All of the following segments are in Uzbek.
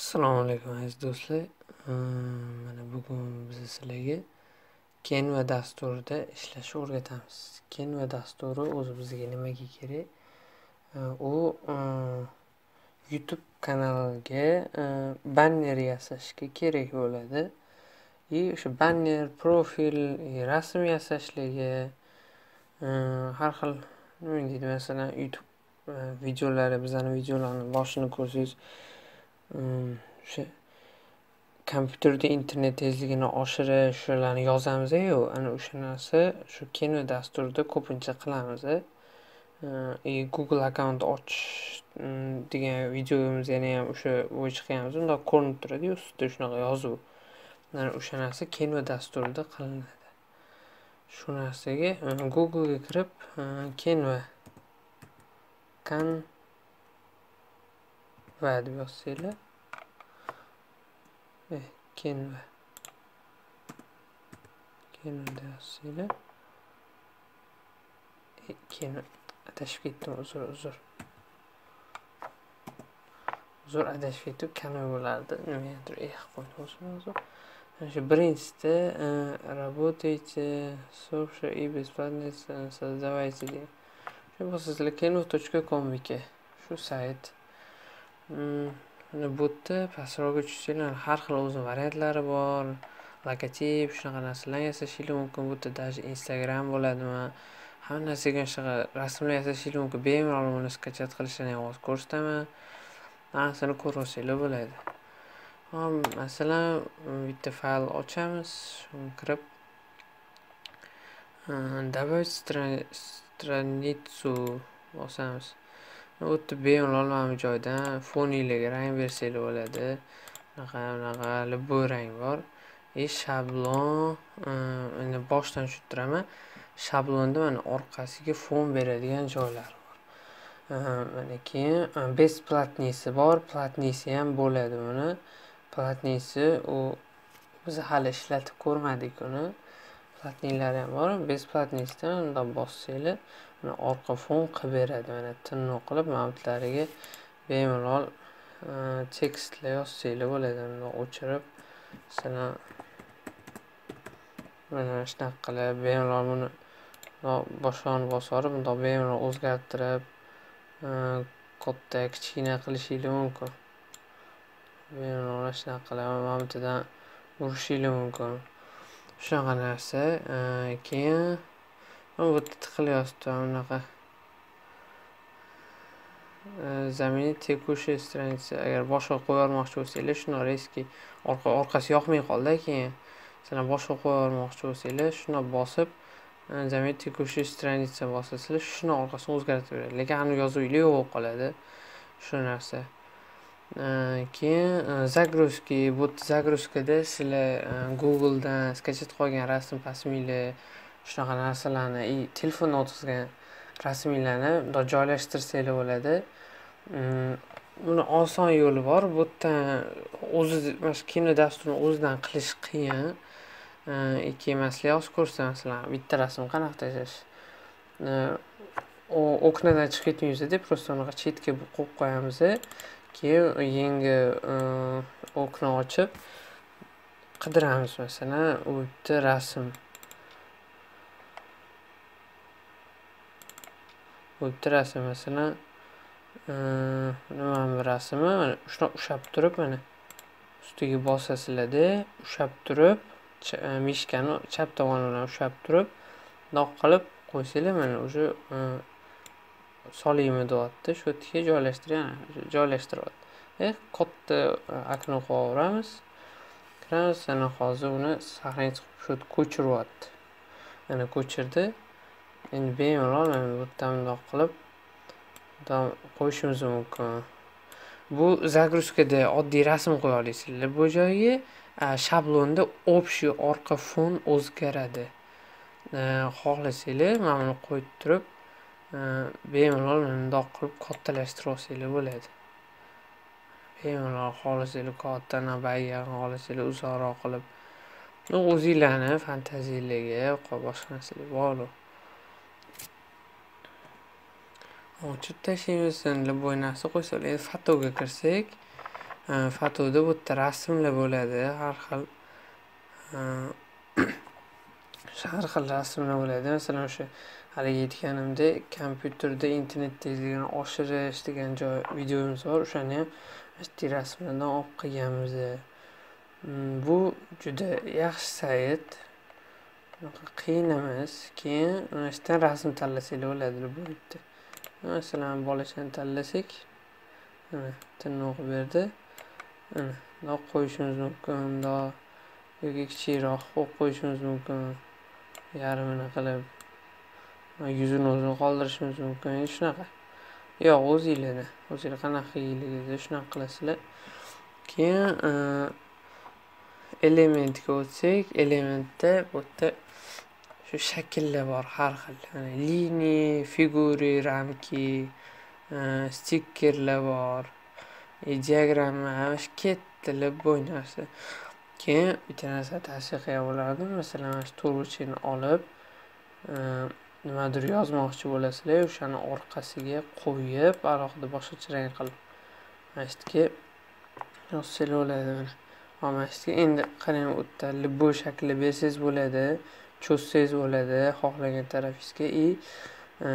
Assalomu alaykum aziz do'stlar. Ehm, mana bugun biz sizlarga Canva dasturida ishlashni o'rgatamiz. Canva dasturi o'zi bizga nimaga kerak? Ehm, u ehm, YouTube kanalga banner yasashga kerak bo'ladi. И o'sha banner, profil, rasm yasashligi har xil nima deydi, masalan, YouTube videolari, bizani videolarni boshini ko'rsangiz, o'sha kompyuterda internet tezligini oshirish shularni yozamiz-ku, ana o'sha narsa shu Canva dasturida ko'pincha qilamiz. Hm, и Google akkaunt ochish hm, degan videomizganiyam o'sha bo'yicha qilganmiz. Unda ko'rinib turadiyu ustida shunaqa yozuv. Mana o'sha narsa Canva dasturida qilinadi. Shu narsaga hm, Google'ga kirib Canva kan deb yozsanglar Canva Canva deb yozsanglar Canva adashib ketdim, uzr, uzr. Uzr, adashib ketib Canva bo'lardi. Nimagadir e qilib qo'ydim o'zim hozir. Mana shu birinchisida работайте so'rasha и бесплатно создавайте degan. Shu bosasizlar canva.com ekan. Shu sayt. Mana bu yerda pastroqqa tushsanglar har xil o'zini variantlari bor. Logotip shunaqa narsalarni yasashinglar mumkin. Bu yerda даже Instagram bo'ladimi? Hamma narsaga shunaqa rasmlar yasashinglar mumkin. Bemalol uni skachat qilishini ham hozir ko'rsataman. Hammasini ko'rib olsanglar bo'ladi. Hop, masalan, bitta fayl ochamiz. Kirib добавить страницу bosamiz. O'tib bemalol mana bu joydan foninglarga rang bersanglar bo'ladi. unaqa bunaqa любой rang bor. И shablon e, endi boshdan tushuntiraman. Shablonda mana orqasiga fon beradigan joylari bor. Mana keyin e, бесплатныйsi bor, платныйsi ham bo'ladi buni. Платныйsi u biz hali ishlatib ko'rmadik uni. Platniylari ham bor. Бесплатныйsidan bundoq bossanglar, mana orqa fon qilib beradi. Mana tirnoq qilib mana butlariga bemalol e, tekstlar yozsanglar bo'ladi. Bundoq o'chirib, masalan, mana shunaqa qilib bemalol buni boshqani bosorib bundoq bemalol o'zgartirib, e, katta, kichkina qilishinglar mumkin. Bemalol mana shunaqa qilib mana bu yerdan urishinglar mumkin. Shunaqa narsa. E, keyin mana bu yerda tiqilyapti bunaqa заменить текущую страницу. Agar boshqa qo'yib yubormoqchi bo'lsanglar, shundoq резкий orqasi yoqmay qoldi keyin. Masalan, boshqa qo'yib yubormoqchi bo'lsanglar, shundoq bosib заменить текущую страницу bosasizlar, shuni orqasini o'zgartirib beradi. Lekin aniq yozuvinglar yo'q bo'lib qoladi. Shu narsa. Keyin загрузки. Bu загрузкада sizlar Google'dan skachat qilgan rasm rasminglar, shunaqa narsalarni и telefon o'tkazgan rasmiylarni bundoq joylashtirsanglar bo'ladi. Mm, buni oson yo'li bor. Bu yerdan o'zi mana shu kino dasturini o'zidan qilish qiyin. Э, ikki man hozir ko'rsataman, masalan, bitta rasm qanaqa tashlash. Э, oknadan chiqib ketmaymizda просто unaqa chetga qo'yib qo'yamiz. Keyin yangi э, okna ochib qidiramiz, masalan, u yerda rasm. Bu rasm, masalan, nima bir rasmi, mana shunaqa ushlab turib, mana ustiga bosasizlar-da, ushlab turib, e, mishkani chap tomoni bilan ushlab turib, bundoq qilib qo'ysanglar, mana уже e, soliymi deyapti. Shu yerga joylashtiring, joylashtiryapti. E, katta okno qo'yaveramiz. Kiramiz, ana hozir uni сохранить qilib shu yerga ko'chiryapti. Mana ko'chirdi. Endi bemalol mana bu yerda bundoq qilib qo'yishimiz mumkin. Bu загрузкада oddiy rasm qo'ya olasizlar bu joyga. Shablonda общий orqa fon o'zgaradi. Xohlasanglar mana buni qo'yib turib, bemalol bundoq qilib kattalashtirib olsanglar bo'ladi. Bemalol xohlasanglar kattani, baygan, xohlasanglar uzoqroq qilib. O'zinglarni fantaziyalarga boshqa narsalar bog'liq Ochib tashlaymiz, любой narsa qo'ysalar. Endi fotoga kirsak, fotoda bu yerda rasmlar bo'ladi har xil har xil rasmlar bo'ladi masalan o'sha haligi aytganimdek kompyuterda internet tezligini oshirish degan joy videomiz bor o'shani ham oddiy rasmlardan olib qilganmiz bu juda yaxshi sayt unaqa qiyin emas keyin mana shu yerdan rasm tanlasanglar bo'ladi bo'libdi masalan bolachani tanlasak mana tilni o'qib berdi mana bundoq qo'yishimiz mumkin bundoq yoki kichikroq qilib qo'yishimiz mumkin yarmini qilib yuzini o'zini qoldirishimiz mumkin shunaqa yo'q o'zinglarni o'zinglar qanaqa qilgingiz shunaqa qilasizlar keyin elementga o'tsak elementda bu yerda shu shakllar bor har xil. Liniya figuri ramki e, stikerlar bor e, diagramma shu kattalar boy narsa. Keyin bitta narsa tavsiya qilgan bo'lardim. Masalan mana shu to'rtburchakni olib e, nimadir yozmoqchi bo'lasizlar o'shani orqasiga qo'yib alohida boshqacha rang qilib. Mana shu yerga yozsanglar bo'ladi mana. Mana shu yerga endi qarang u yerda любой shaklni bersangiz bo'ladi. Cho'zsangiz bo'ladi xohlagan tarafingizga. И e,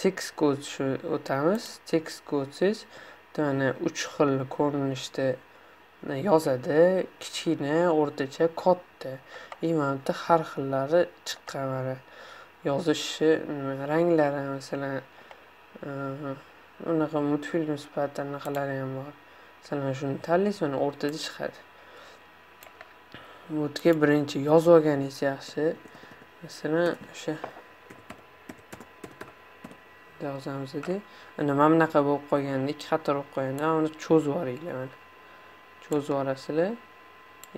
tekstga o'tamiz. Tekstga kodsiz mana uch xil ko'rinishda yozadi. Kichkina o'rtacha katta. И mana bitta har xillari chiqqan mana yozishi ranglari masalan e, unaqa multfilm sifatida anaqalari ham bor. Masalan shuni tanlaysiz mana o'rtada chiqadi. Bu birinchi yozib olganingiz yaxshi. Masalan o'sha yozamiz ana mana bunaqa bo'lib qolganini ikki qator bo'lib qolganda uni cho'zib yuboringlar mana. Cho'zib yuborasizlar.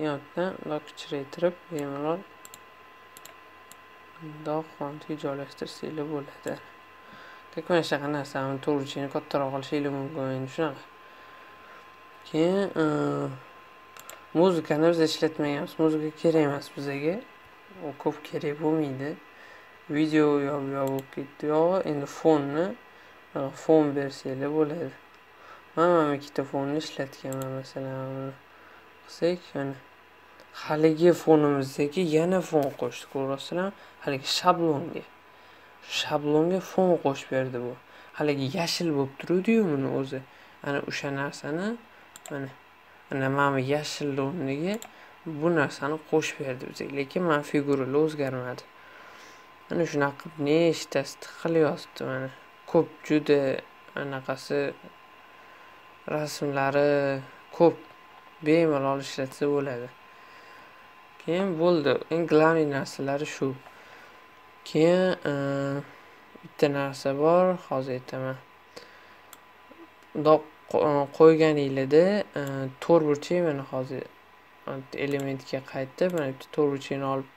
Yotdan bundoq kichraytirib bemalol bundoq fontga joylashtirsanglar bo'ladi. Так mana shunaqa narsani to'g'richini kattaroq qilishinglar mumkin. Shunaqa. Keyin muzikani biz ishlatmaganmiz muzika kerak emas bizaga. U ko'p kerak bo'lmaydi. Video yop bo'lib ketdi. Yog'i endi fonni fon bersanglar bo'ladi. Man mana ikkita fonni ishlatganman masalan qilsak mana haligi fonimizdagi yana fon qo'shdi ko'ryapsizlarmi haligi shablonga shablonga fon qo'shib berdi bu. Haligi yashil bo'lib turuvdiyu buni o'zi. Ana o'sha narsani mana ana mana bu bu narsani qo'shib berdi bizga lekin mana figurali o'zgarmadi. Mana shunaqa qilib nechtasi qilib yozibdi mana. Ko'p juda anaqasi rasmlari ko'p bemalol ishlatsa bo'ladi. Keyin bo'ldi eng главный narsalari shu. Keyin e, bitta narsa bor hozir aytaman. Bundoq qo'yganinglarda to'rtburchak mana hozir elementga qaytib mana bitta to'rtburchakni olib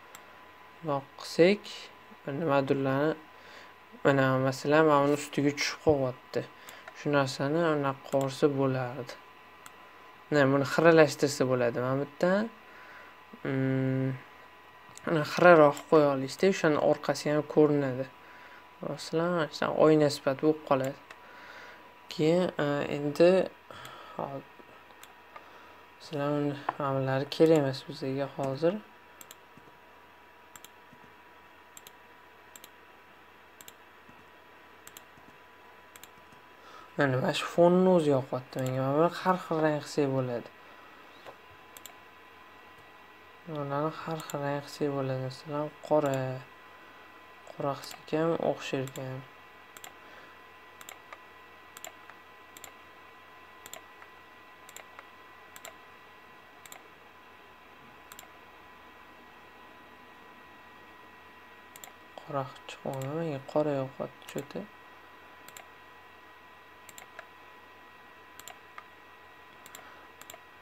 bundoq qilsak nimadirlarni mana masalan mana buni ustiga tushib qolyapti shu narsani anaqa qilsa bo'lardi. Mana buni xiralashtirsa bo'ladi. Mana bitta xiraroq qo'ya olasizda o'shani orqasi ham ko'rinadi. Masalan oyna sifati bo'lib qoladi. Keyin e, endi sizlarni mana kerak emas bizga hozir. Mana mana shu fonni o'zi yoqyapti menga mana buni har xil rang qilsak bo'ladi. Bularni har xil rang qilsak bo'ladi. Masalan qora qora qilsak ham o'xsharkan. Qora chiqmadi menga qora yoqyapti что-то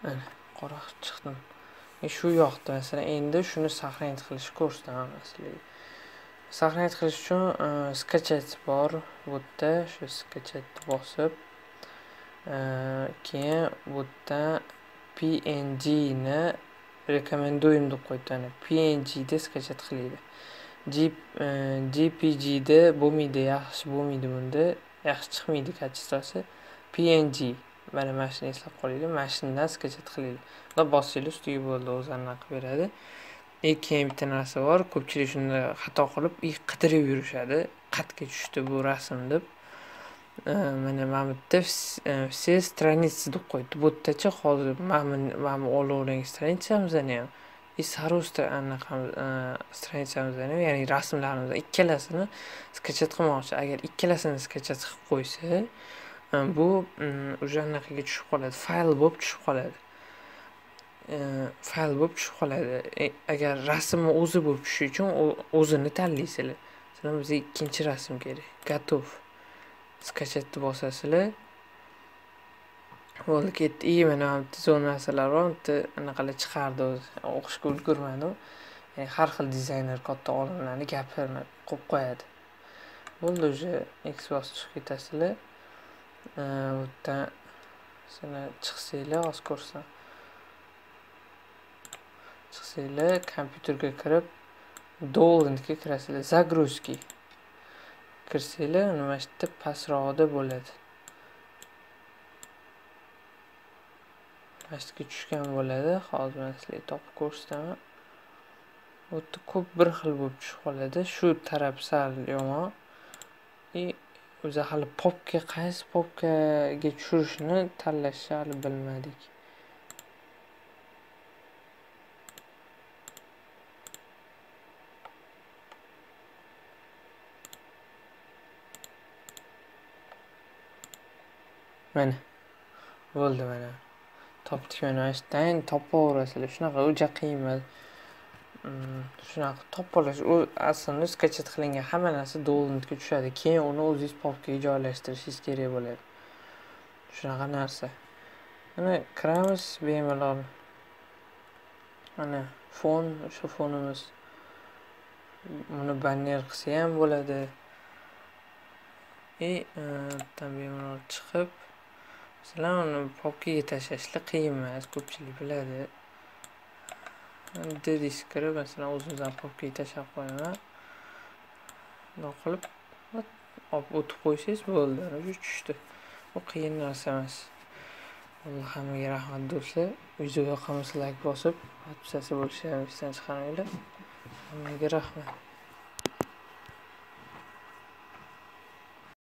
mana qora chiqdim. Shu yoqda masalan endi shuni сохранить qilishni ko'rsataman sizlarga сохранить qilish uchun e, skачать bor bu yerda shu skачатni bosib e, keyin bu yerda pngni rekomendуем deb qo'yibdi. Ana pngda skачать qilaylik jpgda e, bo'lmaydi yaxshi bo'lmaydi bunda. Yaxshi chiqmaydi качествоsi png mana mana shuni eslab qolinglar mana shundan sketchat qilinglar. Bundoq bossanglar ustiga bo'ldi o'zi anaqa qilib beradi. И keyin bitta narsa bor ko'pchilik shunda xato qilib и qidirib yurishadi. Qayerga tushdi bu rasm deb. E, mana mana bu yerda все страницы deb qo'yibdi bu yerdachi hozir mana mana bu olovlangan stranitsamizni ham. И сорос anaqa eh, eh, stranitsamizni ya'ni rasmlarimizni ikkalasini sketchat qilmoqchi. Agar ikkalasini sketchat qilib qo'ysa eh, bu mm, уже anaqaga tushib qoladi. Fayl bo'lib tushib qoladi. Fayl bo'lib tushib qoladi. E, agar rasmni o'zi bo'lib tushishi uchun o'zini tanlaysizlar. Masalan bizga ikkinchi rasm kerak. Готов skachatni bosasizlar. Bo'ldi ketdi и mana bitta yerda zo'r narsalar bor bitta anaqalar chiqardi o'zi. O'qishga Ya'ni har xil dizayner katta olimlarni gapirini qo'yib qo'yadi. Bo'ldi уже xbox chiqib ketasizlar. Bu yerdan sizlar chiqsanglar hozir ko'rsam. Chiqsanglar kompyuterga kirib dollandga kirasizlar загрузки kirsanglar mana shu yerda pastrog'ida bo'ladi. Pastga tushgan bo'ladi. Hozir man sizlarga topib ko'rsataman. U yerda ko'p bir xil bo'lib tushib qoladi. Shu taraf sal yomon. И o'zi hali popka qaysi popkaga tushirishni tanlashni hali bilmadik. Mana. Bo'ldi mana. Topib mana mana topaverasizlar shunaqa uncha qiyin emas shunaqa topib u aslida skachat qilingan hamma narsa dollandga tushadi keyin uni o'zingiz popkaga joylashtirishingiz kerak bo'ladi shunaqa narsa mana kiramiz bemalol mana fon o'sha fonimiz buni banner qilsa ham bo'ladi и yerdan bemalol chiqib masalan uni popkaga tashlashlar qiyin emas ko'pchilik biladi. Dedis kirib masalan o'zimizdan popkaga tashlab qo'yaman. Bundoq qilib olib o'tib qo'ysangiz bo'ldi. Уже tushdi. Bu qiyin narsa emas. Hammaga rahmat do'stlar. Video yoqqan bo'lsa layk bosib podpisasi bo'lishni esdan chiqarmanglar hammaga rahmat.